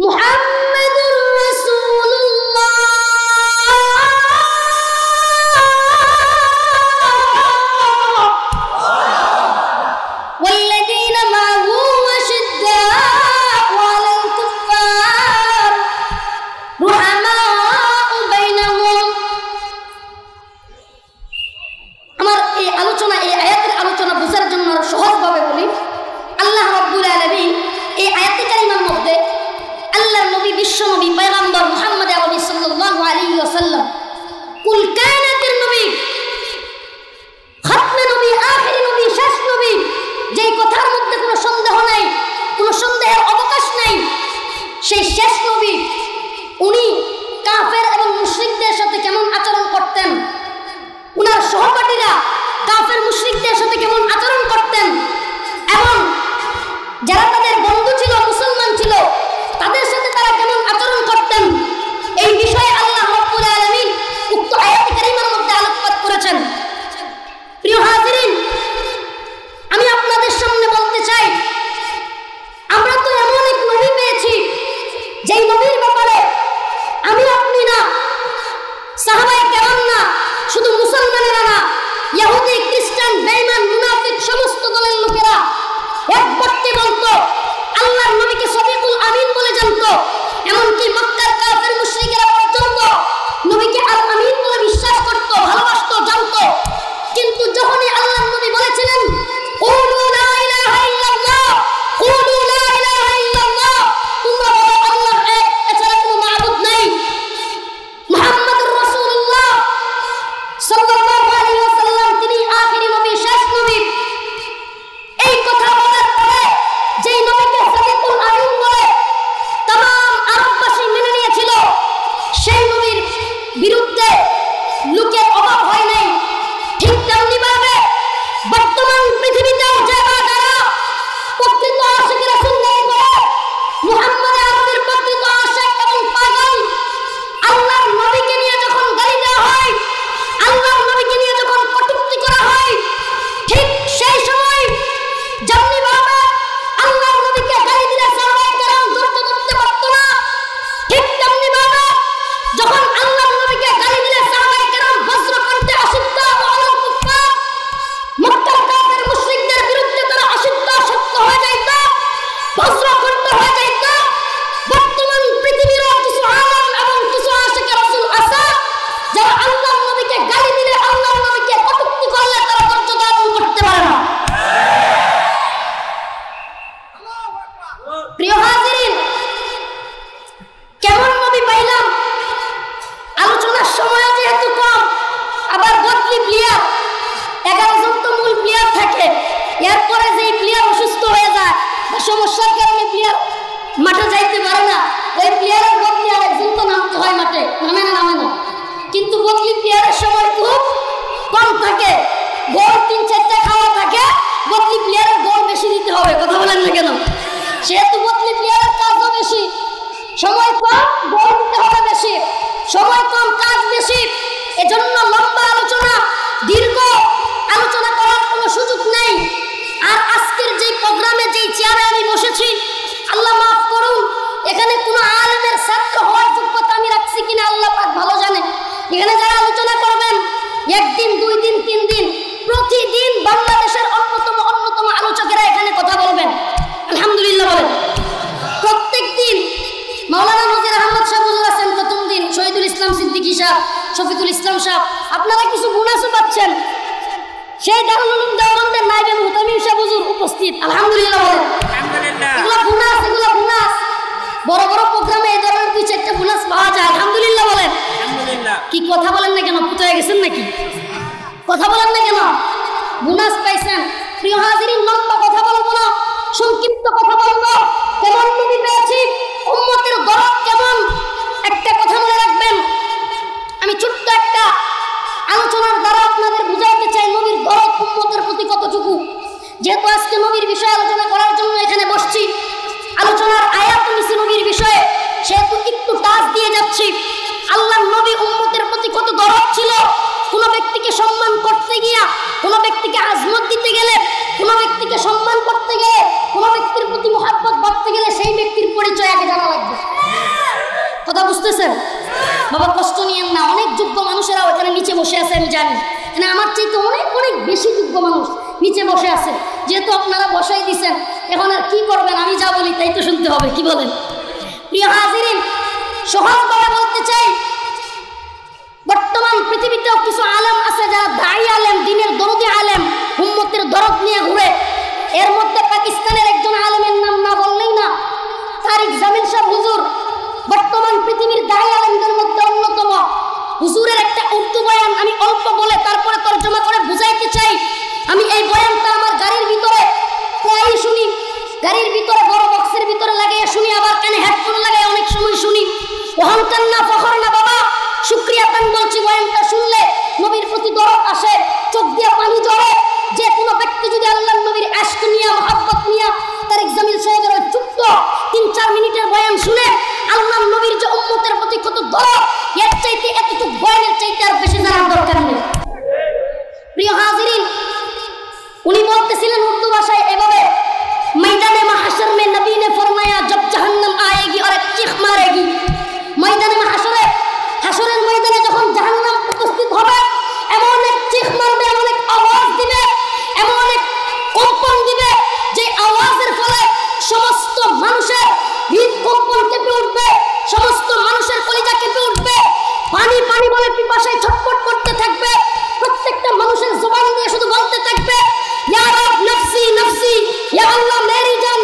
محمد رسول الله. والذين معه أشداء على الكفار. رحمة কাফের মুশরিকদের সাথে কেমন আচরণ করতেন? এবং যারা তাদের থাকে। এরপরে যেই প্লেয়ার অসুস্থ হয়ে যায় সমস্যার কারণে প্লেয়ার মাঠে যাইতে পারে না, ওই প্লেয়ারের বদলি আর একজন তো নামতে হয় মাঠে, নামে না নামে না। কিন্তু বদলি প্লেয়ারের সময় খুব কম থাকে। গোল তিন, চারটা খাওয়া থাকে, বদলি প্লেয়ারের গোল বেশি দিতে হবে, কথা বলেন না কেন? সেহেতু বদলি প্লেয়ারের কাজও বেশি, সময় কম গোল দিতে হবে বেশি, সময় কম, কাজ বেশি, এজন্য লম্বা আলোচনা, দীর্ঘ আলোচনা করার কোনো সুযোগ নেই আর আজকের যে প্রোগ্রামে যেই চেয়ারে আমি বসেছি, আল্লাহ মাফ করুন, এখানে কোনো আলেমের ছাত্র হওয়ার যোগ্যতা আমি রাখছি কিনা আল্লাহ পাক ভালো জানে। এখানে যারা আলোচনা করবেন, একদিন, দুই দিন, তিন দিন, প্রতিদিন বাংলাদেশের অন্যতম অন্যতম আলোচকেরা এখানে কথা বলবেন। আলহামদুলিল্লাহ বলেন। প্রত্যেক দিন মাওলানা নজির আহমদ সাহেব আছেন, প্রথম দিন শহীদুল ইসলাম সিদ্দিকী সাহেব, শফিকুল ইসলাম সাহেব, আপনারা কিছু বোনাসও পাচ্ছেন? সেই দারুল উলুম দেওবন্দের নাইবে মুহতামিম সাহেব হুজুর উপস্থিত। আলহামদুলিল্লাহ বলেন এগুলো বোনাস এগুলো বোনাস। বড় বড় প্রোগ্রামে এই ধরনের দুই চারটে বোনাস পাওয়া যায়। আলহামদুলিল্লাহ বলেন কি কথা বলেন না কেন? পুতয়ে গেছেন নাকি? কথা বলেন না কেন? বোনাস পাইছেন। প্রিয় হাজিরিন লম্বা কথা বলব না সংক্ষিপ্ত কথা বলব। কেমন নবী পেয়েছি উম্মতের দরদ কেমন? একটা কথা মনে রাখবেন। আমি ছোট্ট একটা আলোচনার দ্বারা আপনাদের বুঝাইতে চাই উম্মতের প্রতি কতটুকু? যেহেতু আজকে নবীর বিষয়ে আলোচনা করার জন্য এখানে বসছি, আলোচনার আয়াত নিছি নবীর বিষয়ে, সেহেতু একটু টাচ দিয়ে যাচ্ছি। আল্লাহ নবী উম্মতের প্রতি কত দরদ ছিল? কোন ব্যক্তিকে সম্মান করতে গিয়া, কোন ব্যক্তিকে আজমত দিতে গেলে, কোন ব্যক্তিকে সম্মান করতে গেলে, কোন ব্যক্তির প্রতি মহাব্বত বাড়তে গেলে সেই ব্যক্তির পরিচয় আগে জানা লাগবে। কথা বুঝতেছেন? বাবা, কষ্ট নিয়েন না, অনেক যোগ্য মানুষেরা ওখানে নিচে বসে আছে, আমি জানি। মানে আমার চাইতে অনেক অনেক বেশি যোগ্য মানুষ নিচে বসে আছে। যেহেতু আপনারা বসাই দিচ্ছেন এখন আর কি করবেন? আমি যা বলি তাই তো শুনতে হবে, কি বলেন? প্রিয় হাজিরিন সহজভাবে বলতে চাই, বর্তমান পৃথিবীতেও কিছু আলেম আছে যারা দায়ী আলেম, দিনের দরদি আলেম হুম্মতের দরদ নিয়ে ঘুরে এর মধ্যে পাকিস্তানের একজন আলেমের নাম না বললেই না তারিক জামিল সাহ হুজুর বর্তমান পৃথিবীর দায়ী আলেমদের মধ্যে অন্যতম হুজুরের একটা উর্দু বয়ান আমি অল্প বলে তারপরে তর্জমা করে বুঝাইতে চাই। আমি এই বয়ানটা আমার গাড়ির ভিতরে প্রায়ই শুনি। গাড়ির ভিতরে বড় বক্সের ভিতরে লাগিয়ে শুনি, আবার কানে হেডফোন লাগাই অনেক সময় শুনি। অহংকার না ফখর না বাবা। শুক্রিয়া তান বলছি বয়ানটা শুনলে নবীর প্রতি দরদ আসে, চোখ দিয়ে পানি ঝরে। যে কোনো ব্যক্তি যদি আল্লাহ নবীর আশক নিয়া, মহাব্বত নিয়া তার জামিল সাহেবের চুক্ত তিন চার মিনিটের বয়ান শুনে, আল্লাহ নবীর যে উম্মতের প্রতি কত দরদ আর বেশি জানার দরকার নেই প্রিয় হাজিরিন উনি বলতেছিলেন উর্দু ভাষায় এভাবে मैदान महशर में नबी ने फरमाया जब जहन्नम आएगी और एक चीख मारेगी পানি বলে পিপাসায় ছটপট করতে থাকবে, প্রত্যেকটা মানুষের জবান দিয়ে শুধু বলতে থাকবে, ইয়া রব, নফসি নফসি, ইয়া আল্লাহ, মেরি জান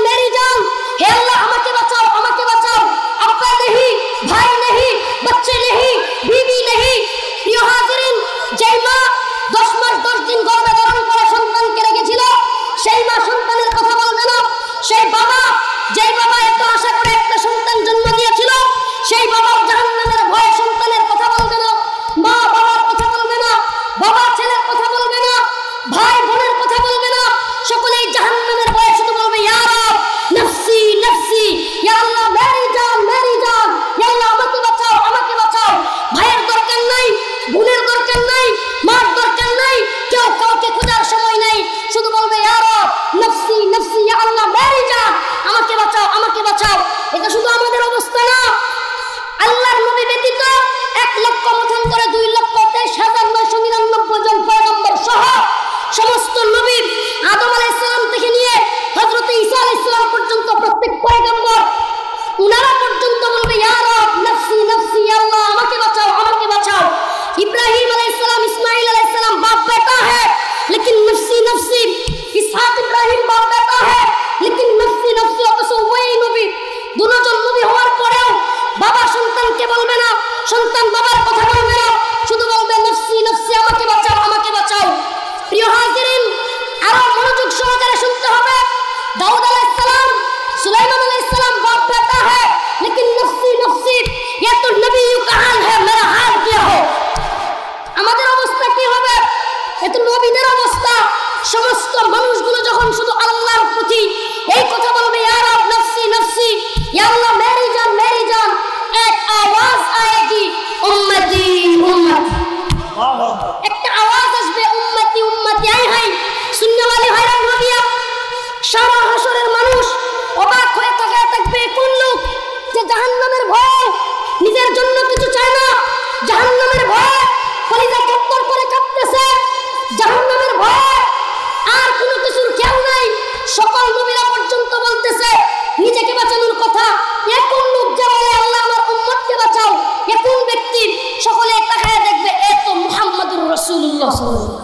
এটা শুধু আমাদের অবস্থা না। আল্লাহর নবী ব্যতীত এক লক্ষ মতন করে দুই লক্ষ তেইশ হাজার নয়শো নিরানব্বই জন পয়গম্বর সহ সমস্ত নবী আদম আলাই ইসলাম থেকে নিয়ে হজরত ঈসা আলাই ইসলাম পর্যন্ত প্রত্যেক পয়গম্বর, উনারা পর্যন্ত বলবে ইয়ার নফসি নফসি আল্লাহ, আমাকে বাঁচাও আমাকে বাঁচাও। ইব্রাহিম আলাই ইসলাম ইসমাইল আলাই ইসলাম বাপ বেটা হ্যাঁ লেকিন নফসি নফসি, ইসহাক, ইব্রাহিম বাপ বেটা সন্তানকে বলবে না, সন্তান বাবার কথা বলবে না, শুধু বলবে, নফসি নফসি, আমাকে বাঁচাও আমাকে বাঁচাও। প্রিয় হাজিরিন একটা আওয়াজ আসবে, উম্মতি উম্মতি, আই হাই। সুন্নাওয়ালি হয়রান হবিয়া সারা হাসরের মানুষ অবাক হয়ে তাকায় থাকবে, কোন লোক যে জাহান্নামের ভয় নিজের জন্য কিছু চায় না? জাহান্নামের ভয় কলিজা চত্বর করে কাঁপতেছে। জাহান্নামের ভয় আর কোনো কিছুর খেয়াল নাই। সকল নবীরা পর্যন্ত বলতেছে, নিজেকে বাঁচানোর কথা। এখন লোক যে বলে, আল্লাহ আমার উম্মতকে বাঁচাও। এখন ব্যক্তি সকলে তাকায়